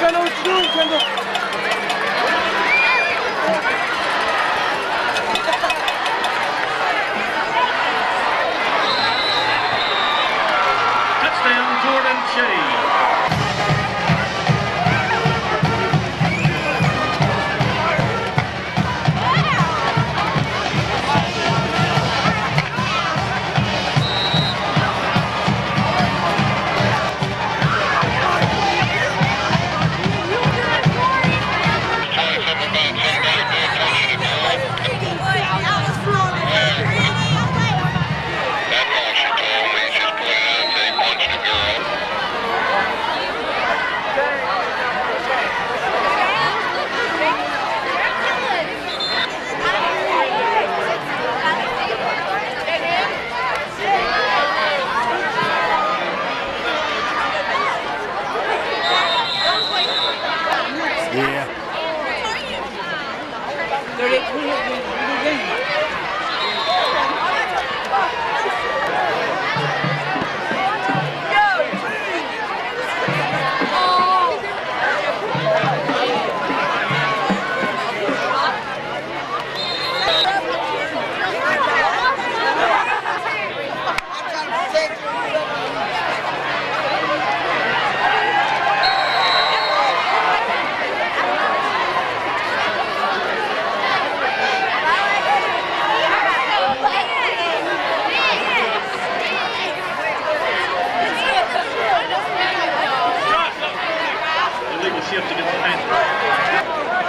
nunca, não desnunca, não. game. shift to get the paint.